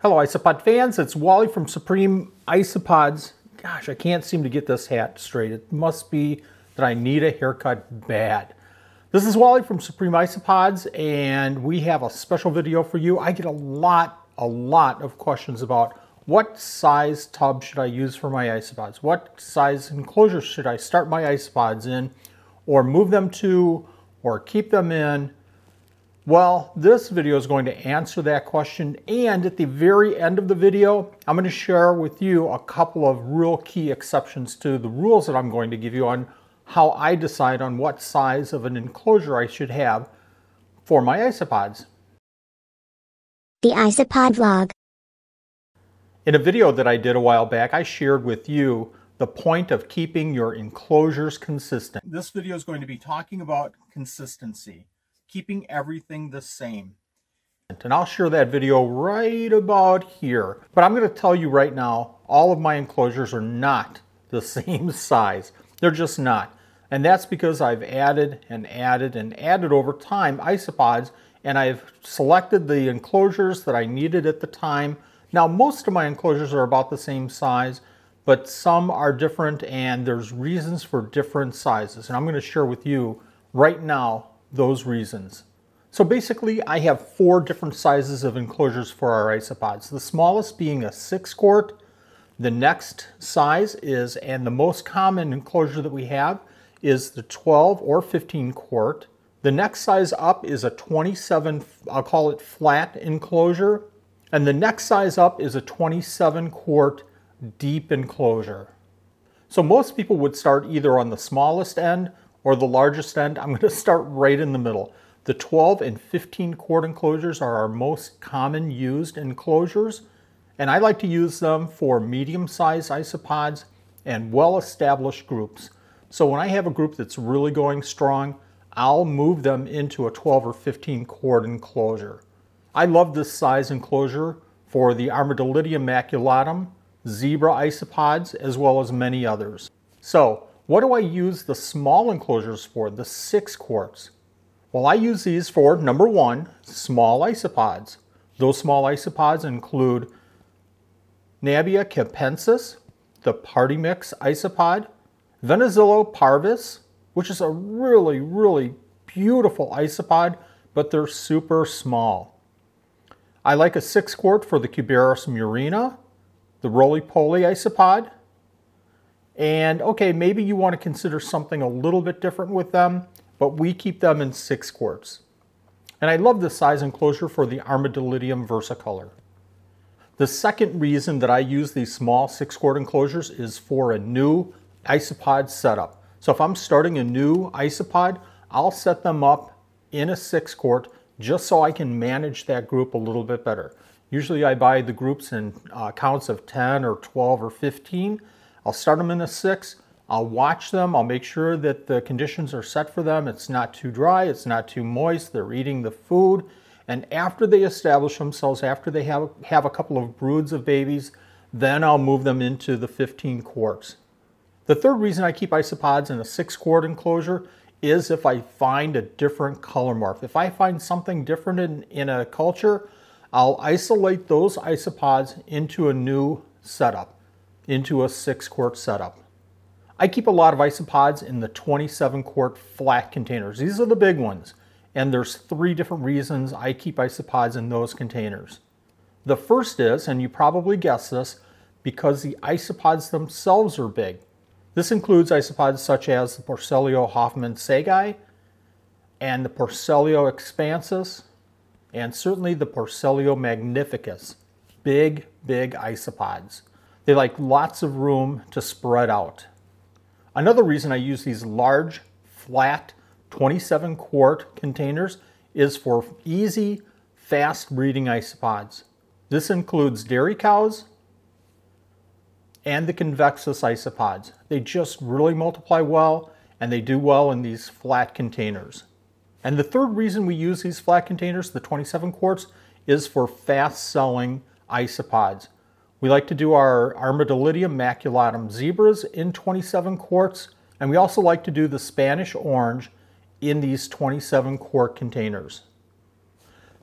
Hello Isopod fans, it's Wally from Supreme Isopods. Gosh, I can't seem to get this hat straight. It must be that I need a haircut bad. This is Wally from Supreme Isopods and we have a special video for you. I get a lot, a lot of questions about what size tub should I use for my isopods? What size enclosure should I start my isopods in or move them to or keep them in? Well, this video is going to answer that question and at the very end of the video, I'm going to share with you a couple of real key exceptions to the rules that I'm going to give you on how I decide on what size of an enclosure I should have for my isopods. The Isopod Vlog In a video that I did a while back, I shared with you the point of keeping your enclosures consistent. This video is going to be talking about consistency keeping everything the same. And I'll share that video right about here. But I'm going to tell you right now, all of my enclosures are not the same size. They're just not. And that's because I've added and added and added over time isopods and I've selected the enclosures that I needed at the time. Now most of my enclosures are about the same size, but some are different and there's reasons for different sizes. And I'm going to share with you right now those reasons. So basically I have four different sizes of enclosures for our isopods. The smallest being a six quart. The next size is, and the most common enclosure that we have, is the 12 or 15 quart. The next size up is a 27, I'll call it flat enclosure. And the next size up is a 27 quart deep enclosure. So most people would start either on the smallest end or the largest end, I'm going to start right in the middle. The 12 and 15 quart enclosures are our most common used enclosures, and I like to use them for medium-sized isopods and well-established groups. So when I have a group that's really going strong, I'll move them into a 12 or 15 quart enclosure. I love this size enclosure for the Armadillidium maculatum, zebra isopods, as well as many others. So what do I use the small enclosures for, the six quarts? Well, I use these for, number one, small isopods. Those small isopods include Nabia capensis, the party mix isopod, Venezillo parvus, which is a really, really beautiful isopod, but they're super small. I like a six quart for the Cubaris murina, the roly-poly isopod, and okay, maybe you want to consider something a little bit different with them, but we keep them in six quarts. And I love the size enclosure for the Armadillidium versicolor. The second reason that I use these small six quart enclosures is for a new isopod setup. So if I'm starting a new isopod, I'll set them up in a six quart just so I can manage that group a little bit better. Usually I buy the groups in uh, counts of 10 or 12 or 15 I'll start them in a six. I'll watch them. I'll make sure that the conditions are set for them. It's not too dry. It's not too moist. They're eating the food. And after they establish themselves, after they have, have a couple of broods of babies, then I'll move them into the 15 quarts. The third reason I keep isopods in a six quart enclosure is if I find a different color morph. If I find something different in, in a culture, I'll isolate those isopods into a new setup into a six quart setup. I keep a lot of isopods in the 27 quart flat containers. These are the big ones. And there's three different reasons I keep isopods in those containers. The first is, and you probably guessed this, because the isopods themselves are big. This includes isopods such as the Porcellio hoffmannseggi and the Porcellio expansus, and certainly the Porcellio magnificus. Big, big isopods. They like lots of room to spread out. Another reason I use these large, flat, 27 quart containers is for easy, fast breeding isopods. This includes dairy cows and the convexus isopods. They just really multiply well and they do well in these flat containers. And the third reason we use these flat containers, the 27 quarts, is for fast selling isopods. We like to do our Armadillidium maculatum zebras in 27 quarts, and we also like to do the Spanish orange in these 27 quart containers.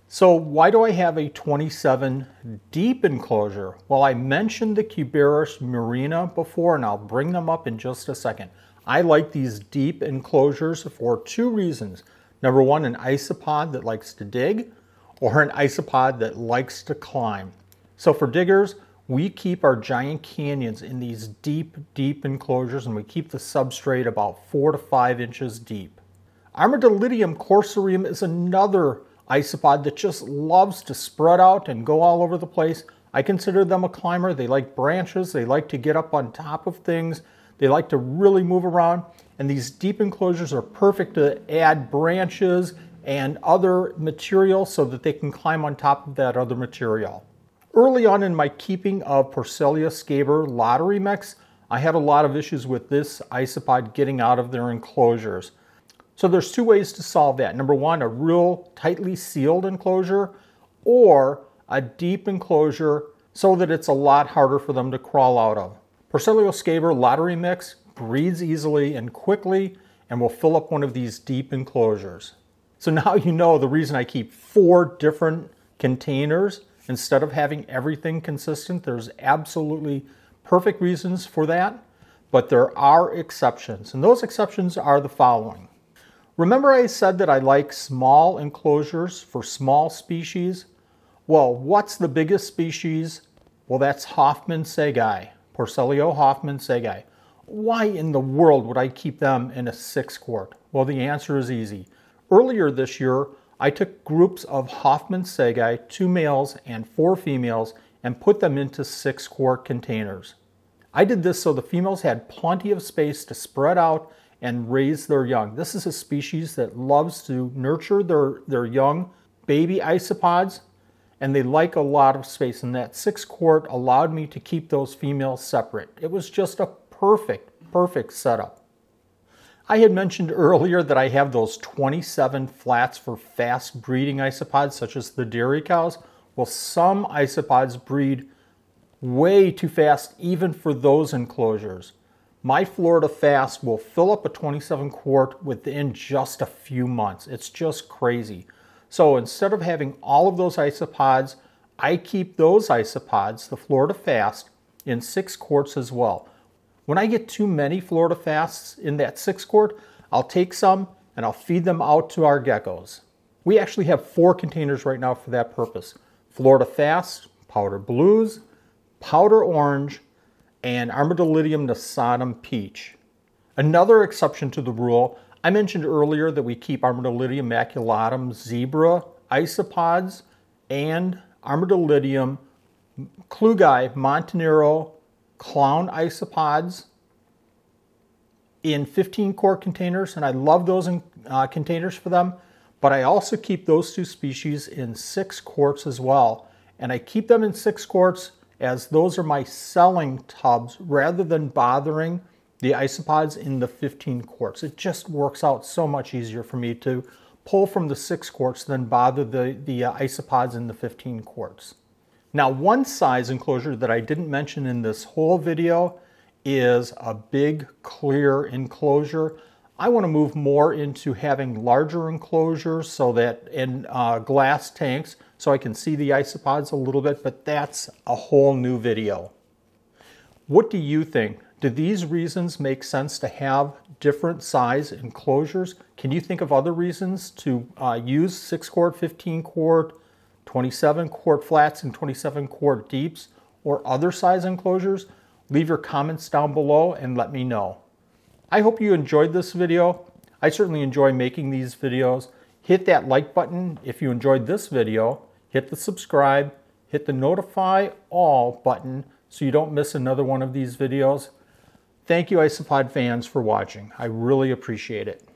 So why do I have a 27 deep enclosure? Well, I mentioned the Cubaris Murina before, and I'll bring them up in just a second. I like these deep enclosures for two reasons. Number one, an isopod that likes to dig, or an isopod that likes to climb. So for diggers, we keep our giant canyons in these deep, deep enclosures, and we keep the substrate about four to five inches deep. Armadillidium corcyraeum is another isopod that just loves to spread out and go all over the place. I consider them a climber. They like branches. They like to get up on top of things. They like to really move around. And these deep enclosures are perfect to add branches and other material so that they can climb on top of that other material. Early on in my keeping of Porcellio scaber lottery mix, I had a lot of issues with this isopod getting out of their enclosures. So there's two ways to solve that. Number one, a real tightly sealed enclosure or a deep enclosure so that it's a lot harder for them to crawl out of. Porcellio scaber lottery mix breeds easily and quickly and will fill up one of these deep enclosures. So now you know the reason I keep four different containers instead of having everything consistent. There's absolutely perfect reasons for that, but there are exceptions. And those exceptions are the following. Remember I said that I like small enclosures for small species? Well, what's the biggest species? Well, that's Hoffmannseggi, Porcellio Hoffmannseggi. Why in the world would I keep them in a six quart? Well, the answer is easy. Earlier this year, I took groups of Hoffmannseggi, two males and four females, and put them into six quart containers. I did this so the females had plenty of space to spread out and raise their young. This is a species that loves to nurture their, their young baby isopods and they like a lot of space and that six quart allowed me to keep those females separate. It was just a perfect, perfect setup. I had mentioned earlier that I have those 27 flats for fast breeding isopods such as the dairy cows. Well, some isopods breed way too fast even for those enclosures. My Florida Fast will fill up a 27 quart within just a few months. It's just crazy. So instead of having all of those isopods, I keep those isopods, the Florida Fast, in six quarts as well. When I get too many Florida Fasts in that six quart, I'll take some and I'll feed them out to our geckos. We actually have four containers right now for that purpose. Florida Fast, Powder Blues, Powder Orange, and Armadillidium nasatum peach. Another exception to the rule, I mentioned earlier that we keep Armadillidium maculatum zebra isopods and Armadillidium klugii Montenegro clown isopods in 15 quart containers, and I love those in, uh, containers for them, but I also keep those two species in six quarts as well. And I keep them in six quarts as those are my selling tubs rather than bothering the isopods in the 15 quarts. It just works out so much easier for me to pull from the 6 quarts than bother the, the uh, isopods in the 15 quarts. Now one size enclosure that I didn't mention in this whole video is a big clear enclosure. I want to move more into having larger enclosures so that in uh, glass tanks so I can see the isopods a little bit, but that's a whole new video. What do you think? Do these reasons make sense to have different size enclosures? Can you think of other reasons to uh, use 6 quart, 15 quart, 27 quart flats and 27 quart deeps or other size enclosures? Leave your comments down below and let me know. I hope you enjoyed this video. I certainly enjoy making these videos. Hit that like button if you enjoyed this video. Hit the subscribe. Hit the notify all button so you don't miss another one of these videos. Thank you Isopod fans for watching. I really appreciate it.